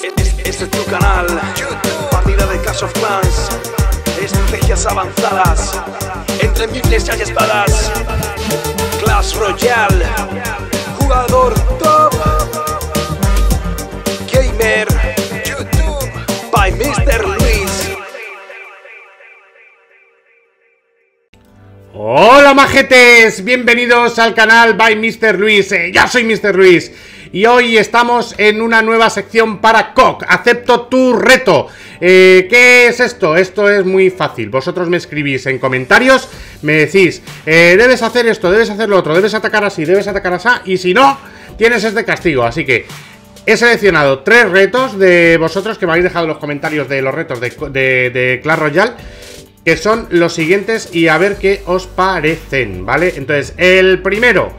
Este, es tu canal, partida de Clash of Clans, estrategias avanzadas, entre miles y espadas, Clash Royale, jugador top, gamer, YouTube, by Mr. Luis. Hola majetes, bienvenidos al canal by Mr. Luis, eh, yo soy Mr. Luis y hoy estamos en una nueva sección para COC, acepto tu reto eh, ¿Qué es esto? Esto es muy fácil, vosotros me escribís en comentarios, me decís, eh, debes hacer esto, debes hacer lo otro, debes atacar así, debes atacar así y si no, tienes este castigo, así que He seleccionado tres retos de vosotros que me habéis dejado en los comentarios de los retos de, de, de Clash Royale que son los siguientes y a ver qué os parecen, ¿vale? Entonces, el primero,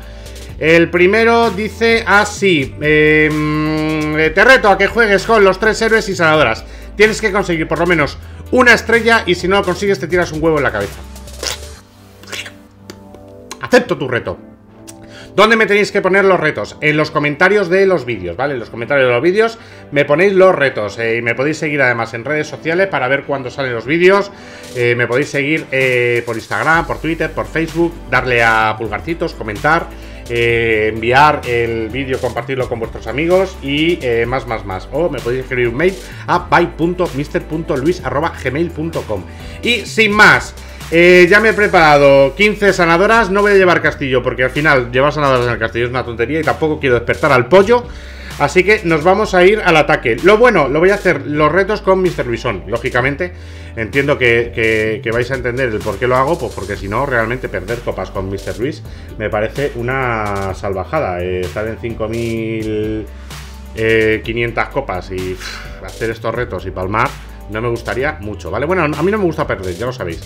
el primero dice así, em, eh, te reto a que juegues con los tres héroes y sanadoras. Tienes que conseguir por lo menos una estrella y si no lo consigues te tiras un huevo en la cabeza. Acepto tu reto. ¿Dónde me tenéis que poner los retos? En los comentarios de los vídeos, ¿vale? En los comentarios de los vídeos me ponéis los retos eh, y me podéis seguir además en redes sociales para ver cuándo salen los vídeos. Eh, me podéis seguir por Instagram, por Twitter, por Facebook, darle a pulgarcitos, comentar, enviar el vídeo, compartirlo con vuestros amigos y más, más, más. O me podéis escribir un mail a by.mr.luis.gmail.com Y sin más... Eh, ya me he preparado 15 sanadoras. No voy a llevar castillo porque al final llevar sanadoras en el castillo es una tontería y tampoco quiero despertar al pollo. Así que nos vamos a ir al ataque. Lo bueno, lo voy a hacer los retos con Mr. Luisón. Lógicamente, entiendo que, vais a entender el por qué lo hago, pues porque si no, realmente perder copas con Mr. Luis me parece una salvajada. Eh, estar en 5500 eh, copas y hacer estos retos y palmar no me gustaría mucho, ¿vale? Bueno, a mí no me gusta perder, ya lo sabéis.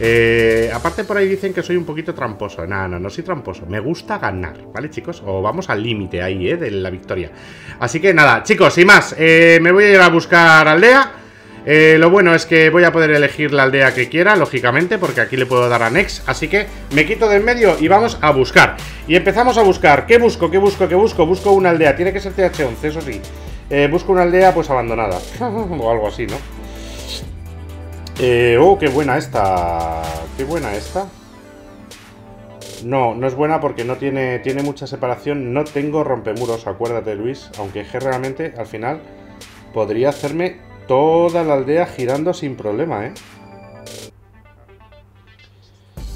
Eh, aparte por ahí dicen que soy un poquito tramposo. No, no, no soy tramposo. Me gusta ganar, ¿vale, chicos? O vamos al límite ahí, ¿eh? De la victoria. Así que nada, chicos, sin más, eh, me voy a ir a buscar aldea. Eh, lo bueno es que voy a poder elegir la aldea que quiera, lógicamente, porque aquí le puedo dar a Next. Así que me quito del medio y vamos a buscar. Y empezamos a buscar. ¿Qué busco? ¿Qué busco? ¿Qué busco? Busco una aldea. Tiene que ser TH11, eso sí. busco una aldea pues abandonada. o algo así, ¿no? Eh, oh, qué buena esta. Qué buena esta. No, no es buena porque no tiene, tiene mucha separación. No tengo rompemuros, acuérdate, Luis. Aunque realmente, al final, podría hacerme toda la aldea girando sin problema, ¿eh?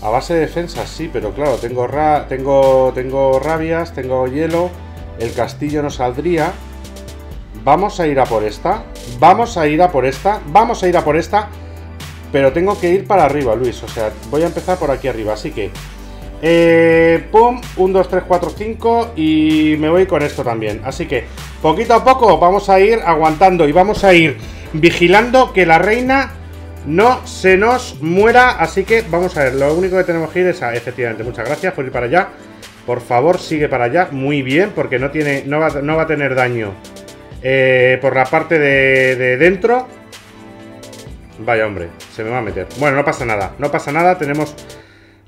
A base de defensas, sí, pero claro, tengo, tengo, tengo rabias, tengo hielo. El castillo no saldría. Vamos a ir a por esta. Vamos a ir a por esta. Vamos a ir a por esta. Pero tengo que ir para arriba, Luis. O sea, voy a empezar por aquí arriba. Así que... Eh, pum, 1, 2, 3, 4, 5 y me voy con esto también. Así que poquito a poco vamos a ir aguantando y vamos a ir vigilando que la reina no se nos muera. Así que vamos a ver, lo único que tenemos que ir es. Efectivamente, muchas gracias por ir para allá. Por favor, sigue para allá. Muy bien, porque no, tiene, no, va, no va a tener daño eh, por la parte de, de dentro. Vaya hombre, se me va a meter. Bueno, no pasa nada, no pasa nada. Tenemos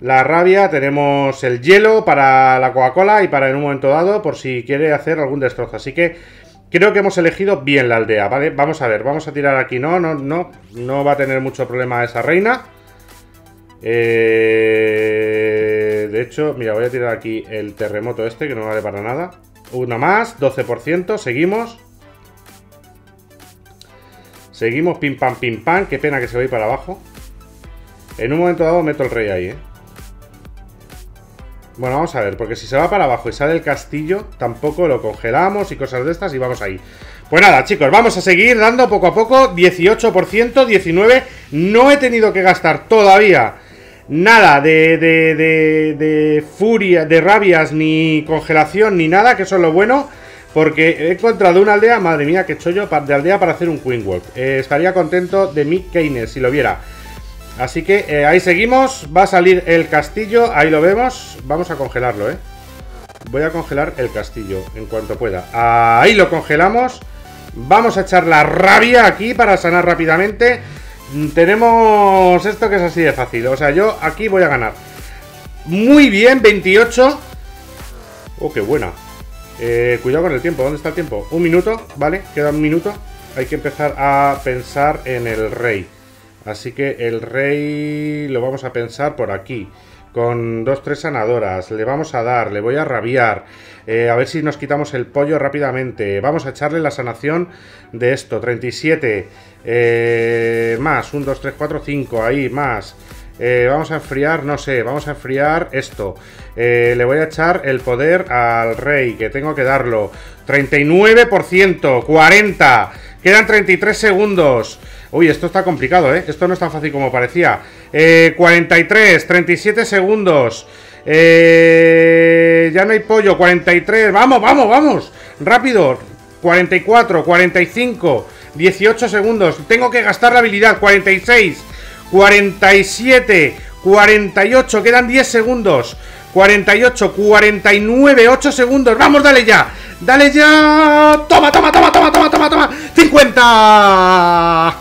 la rabia, tenemos el hielo para la Coca-Cola y para en un momento dado por si quiere hacer algún destrozo. Así que creo que hemos elegido bien la aldea, ¿vale? Vamos a ver, vamos a tirar aquí. No, no, no, no va a tener mucho problema esa reina. Eh, de hecho, mira, voy a tirar aquí el terremoto este que no vale para nada. Una más, 12%, seguimos. Seguimos pim pam pim pam. Qué pena que se va a ir para abajo. En un momento dado meto el rey ahí, ¿eh? Bueno, vamos a ver, porque si se va para abajo y sale el castillo, tampoco lo congelamos y cosas de estas y vamos ahí. Pues nada, chicos, vamos a seguir dando poco a poco, 18%, 19%, no he tenido que gastar todavía nada de, de, de, de furia, de rabias, ni congelación, ni nada, que eso es lo bueno. Porque he encontrado una aldea, madre mía, que chollo de aldea para hacer un Queen Walk. Eh, estaría contento de Mick Keynes si lo viera. Así que eh, ahí seguimos. Va a salir el castillo, ahí lo vemos. Vamos a congelarlo, ¿eh? Voy a congelar el castillo en cuanto pueda. Ahí lo congelamos. Vamos a echar la rabia aquí para sanar rápidamente. Tenemos esto que es así de fácil. O sea, yo aquí voy a ganar. Muy bien, 28. Oh, qué buena. Eh, cuidado con el tiempo, ¿dónde está el tiempo? Un minuto, ¿vale? Queda un minuto hay que empezar a pensar en el rey. Así que el rey lo vamos a pensar por aquí. Con dos, tres sanadoras. Le vamos a dar, le voy a rabiar. Eh, a ver si nos quitamos el pollo rápidamente. Vamos a echarle la sanación de esto. 37. Eh, más. 1, 2, 3, 4, 5. Ahí, más. Eh, vamos a enfriar, no sé, vamos a enfriar esto. Eh, le voy a echar el poder al rey, que tengo que darlo. 39%, 40. Quedan 33 segundos. Uy, esto está complicado, ¿eh? Esto no es tan fácil como parecía. 43, 37 segundos. ya no hay pollo, 43. Vamos, vamos, vamos. Rápido. 44, 45, 18 segundos. Tengo que gastar la habilidad. 46. 47, 48, quedan 10 segundos. 48, 49, 8 segundos. Vamos, dale ya. Dale ya. Toma, toma, toma, toma, toma, toma, toma. 50.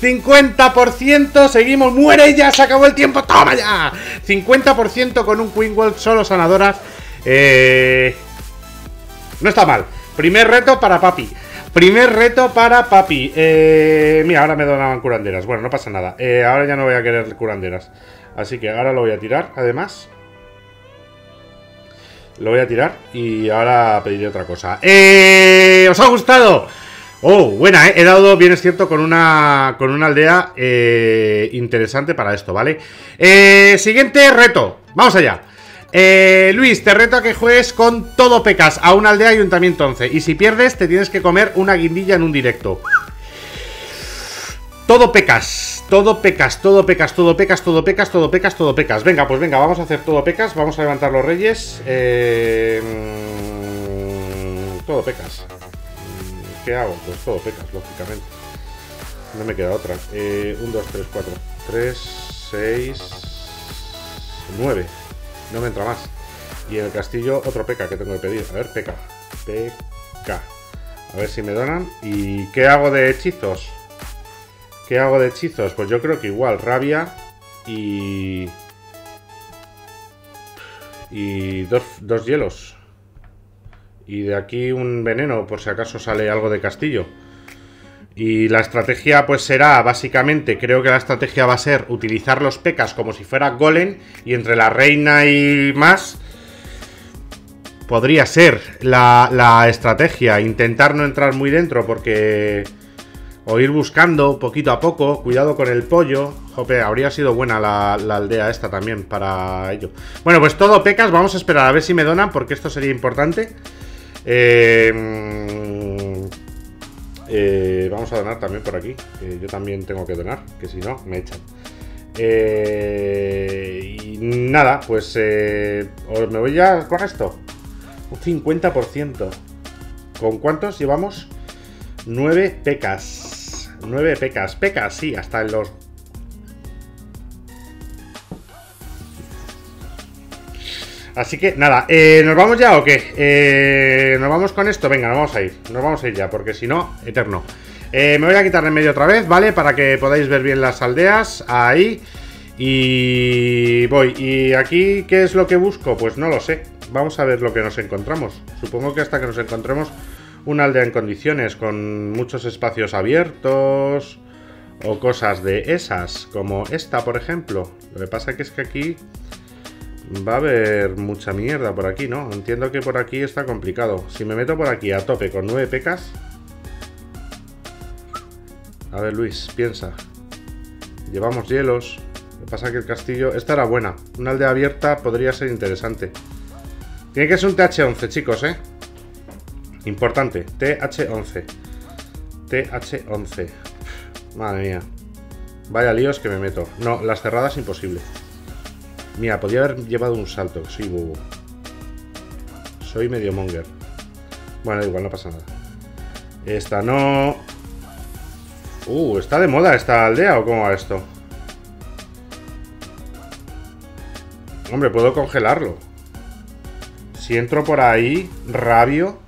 50%. Seguimos. Muere ya. Se acabó el tiempo. Toma ya. 50% con un Queen World solo sanadoras. Eh... No está mal. Primer reto para papi. Primer reto para papi. Eh, mira, ahora me donaban curanderas. Bueno, no pasa nada. Eh, ahora ya no voy a querer curanderas. Así que ahora lo voy a tirar, además. Lo voy a tirar y ahora pediré otra cosa. Eh, ¿Os ha gustado? Oh, buena, ¿eh? He dado, bien es cierto, con una, con una aldea interesante para esto, ¿vale? Siguiente reto. Vamos allá. Eh, Luis, te reto a que juegues con todo pecas a una aldea ayuntamiento 11. Y si pierdes, te tienes que comer una guindilla en un directo. Todo pecas, todo pecas, todo pecas, todo pecas, todo pecas, todo pecas, todo pecas. Venga, pues venga, vamos a hacer todo pecas. Vamos a levantar los reyes. Eh, mm, todo pecas. ¿Qué hago? Pues todo pecas, lógicamente. No me queda otra. 1, 2, 3, 4, 3, 6, 9. No me entra más. Y en el castillo otro peca que tengo que pedir. A ver, peca. Peca. A ver si me donan. ¿Y qué hago de hechizos? ¿Qué hago de hechizos? Pues yo creo que igual, rabia y... Y dos, dos hielos. Y de aquí un veneno, por si acaso sale algo de castillo. Y la estrategia pues será básicamente, creo que la estrategia va a ser utilizar los pecas como si fuera golem y entre la reina y más podría ser la, estrategia, intentar no entrar muy dentro porque o ir buscando poquito a poco, cuidado con el pollo. Jope, habría sido buena la, la, aldea esta también para ello. Bueno, pues todo pecas, vamos a esperar a ver si me donan porque esto sería importante. Eh eh, vamos a donar también por aquí. yo también tengo que donar, que si no, me echan. Eh, y nada, pues eh, me voy ya con esto. Un 50%. ¿Con cuántos llevamos? 9 pecas. 9 pecas. Pecas, sí, hasta en los Así que nada, eh, ¿nos vamos ya o qué? Eh, ¿Nos vamos con esto? Venga, nos vamos a ir. Nos vamos a ir ya, porque si no, eterno. Eh, me voy a quitar en medio otra vez, ¿vale? Para que podáis ver bien las aldeas. Ahí. Y voy. ¿Y aquí qué es lo que busco? Pues no lo sé. Vamos a ver lo que nos encontramos. Supongo que hasta que nos encontremos una aldea en condiciones, con muchos espacios abiertos o cosas de esas, como esta, por ejemplo. Lo que pasa que es que aquí Va a haber mucha mierda por aquí, ¿no? Entiendo que por aquí está complicado. Si me meto por aquí a tope con nueve pecas... A ver, Luis, piensa. Llevamos hielos. Lo que pasa que el castillo... Esta era buena. Una aldea abierta podría ser interesante. Tiene que ser un TH11, chicos, ¿eh? Importante. TH11. TH11. Madre mía. Vaya líos que me meto. No, las cerradas imposible. Mira, podría haber llevado un salto. Sí, bobo. Soy medio monger. Bueno, igual, no pasa nada. Esta no... Uh, ¿está de moda esta aldea o cómo va esto? Hombre, puedo congelarlo. Si entro por ahí, rabio.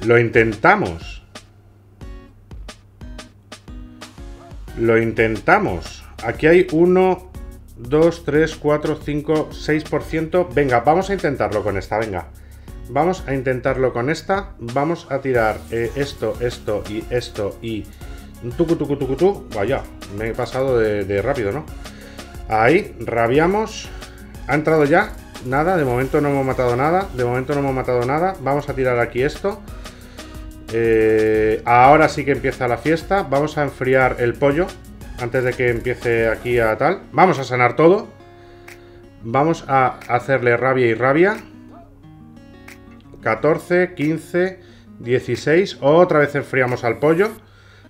Lo intentamos. Lo intentamos. Aquí hay uno, 2, 3, 4, 5, 6%. Venga, vamos a intentarlo con esta, venga. Vamos a intentarlo con esta. Vamos a tirar eh, esto, esto y esto y... Tucu, tucu, tucu, tucu. Vaya, me he pasado de, de rápido, ¿no? Ahí, rabiamos. ¿Ha entrado ya? Nada, de momento no hemos matado nada. De momento no hemos matado nada. Vamos a tirar aquí esto. Eh, ahora sí que empieza la fiesta. Vamos a enfriar el pollo antes de que empiece aquí a tal. Vamos a sanar todo. Vamos a hacerle rabia y rabia. 14, 15, 16. Otra vez enfriamos al pollo.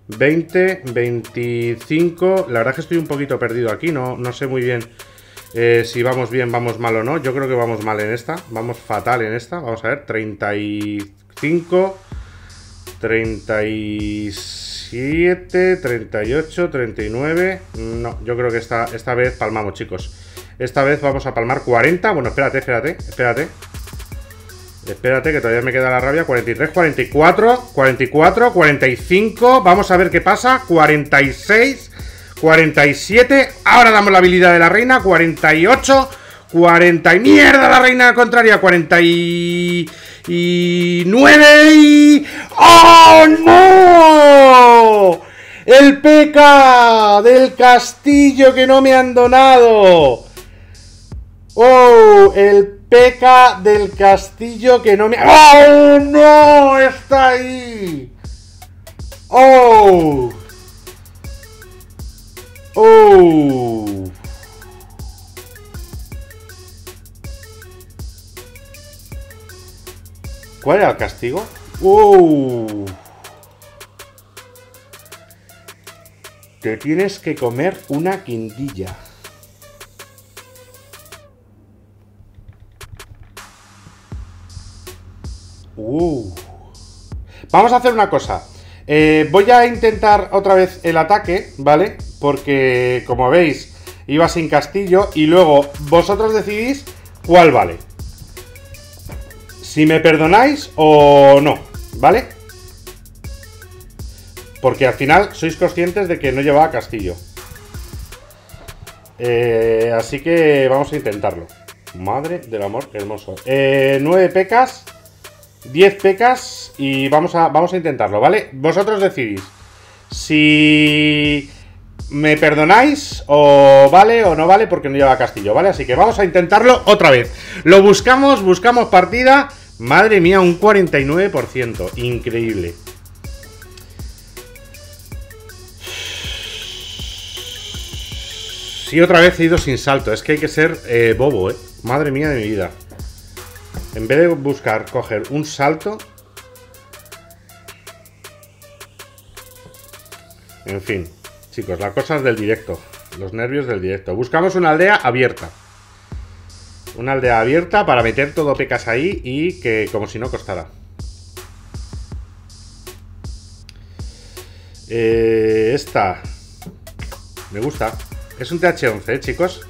20, 25. La verdad es que estoy un poquito perdido aquí. No, no sé muy bien eh, si vamos bien, vamos mal o no. Yo creo que vamos mal en esta. Vamos fatal en esta. Vamos a ver. 35. 37, 38, 39. No, yo creo que esta, esta vez palmamos, chicos. Esta vez vamos a palmar 40. Bueno, espérate, espérate, espérate. Espérate, que todavía me queda la rabia. 43, 44, 44, 45. Vamos a ver qué pasa. 46, 47. Ahora damos la habilidad de la reina. 48, 40. Y mierda, la reina contraria. 49 y... ¡Oh, no! El peca del castillo que no me han donado. ¡Oh! El peca del castillo que no me... ¡Oh, no! ¡Está ahí! ¡Oh! ¿Cuál era el castigo? ¡Oh! Te tienes que comer una quindilla. Uh. Vamos a hacer una cosa. Eh, voy a intentar otra vez el ataque, ¿vale? Porque, como veis, iba sin castillo y luego vosotros decidís cuál vale. Si me perdonáis o no, ¿vale? Porque al final sois conscientes de que no llevaba castillo. Eh, así que vamos a intentarlo. Madre del amor hermoso. Eh, nueve pecas. 10 pecas y vamos a, vamos a intentarlo, ¿vale? Vosotros decidís si me perdonáis o vale o no vale porque no lleva castillo, ¿vale? Así que vamos a intentarlo otra vez. Lo buscamos, buscamos partida. Madre mía, un 49%. Increíble. Sí, otra vez he ido sin salto. Es que hay que ser eh, bobo, ¿eh? Madre mía de mi vida. En vez de buscar coger un salto. En fin, chicos, las cosas del directo. Los nervios del directo. Buscamos una aldea abierta. Una aldea abierta para meter todo pecas ahí y que como si no costara. Eh, esta. Me gusta. Es un TH11, ¿eh, chicos.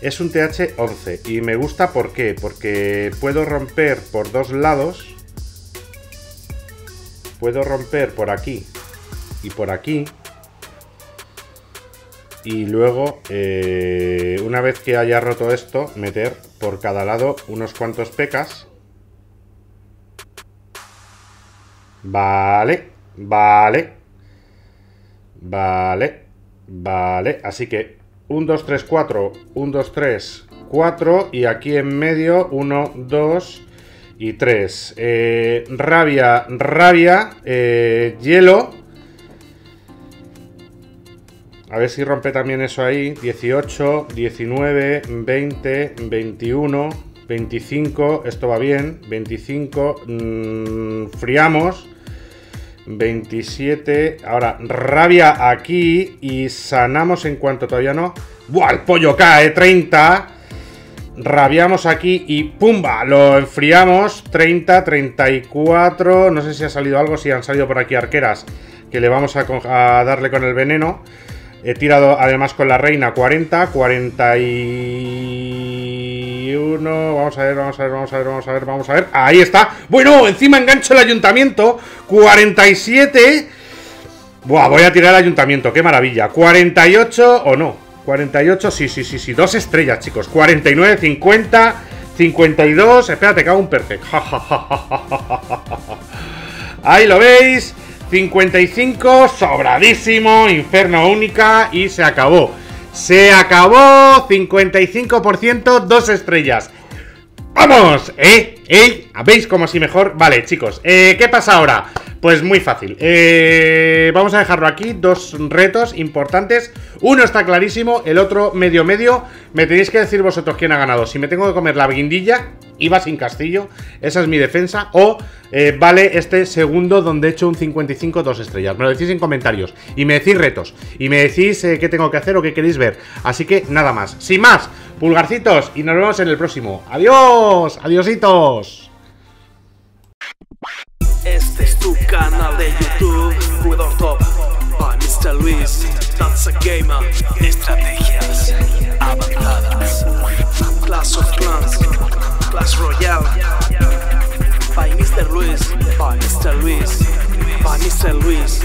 Es un TH11 y me gusta ¿por qué? Porque puedo romper por dos lados. Puedo romper por aquí y por aquí. Y luego, eh, una vez que haya roto esto, meter por cada lado unos cuantos pecas. Vale, vale. Vale, vale. Así que 1, 2, 3, 4, 1, 2, 3, 4 y aquí en medio 1, 2 y 3. Eh, rabia, rabia, eh, hielo. A ver si rompe también eso ahí. 18, 19, 20, 21, 25. Esto va bien. 25. Mmm, friamos. 27. Ahora, rabia aquí y sanamos en cuanto todavía no. ¡Buah! El pollo cae. 30. Rabiamos aquí y ¡pumba! Lo enfriamos. 30, 34. No sé si ha salido algo. Si han salido por aquí arqueras. Que le vamos a, a darle con el veneno. He tirado además con la reina 40, 41. Vamos a ver, vamos a ver, vamos a ver, vamos a ver, vamos a ver. Ahí está. Bueno, encima engancho el ayuntamiento. 47. Buah, voy a tirar el ayuntamiento, qué maravilla. 48 o no. 48, sí, sí, sí, sí, dos estrellas, chicos. 49, 50, 52. Espérate, cago un perfect. Ahí lo veis. 55, sobradísimo, inferno única y se acabó. Se acabó, 55%, dos estrellas. ¡Vamos! ¿Eh? ¿Eh? ¿Veis como si mejor? Vale, chicos, eh, ¿qué pasa ahora? Pues muy fácil. Eh, vamos a dejarlo aquí. Dos retos importantes. Uno está clarísimo, el otro medio medio. Me tenéis que decir vosotros quién ha ganado. Si me tengo que comer la guindilla, iba sin castillo. Esa es mi defensa. O eh, vale este segundo donde he hecho un 55 dos estrellas. Me lo decís en comentarios. Y me decís retos. Y me decís eh, qué tengo que hacer o qué queréis ver. Así que nada más. Sin más, pulgarcitos. Y nos vemos en el próximo. Adiós. Adiositos. Este es tu canal de YouTube, Jugador Top, by Mr. Luis, That's a Gamer, estrategias avanzadas, Clash of Clans, Clash Royale, by Mr. Luis, by Mr. Luis, by Mr. Luis.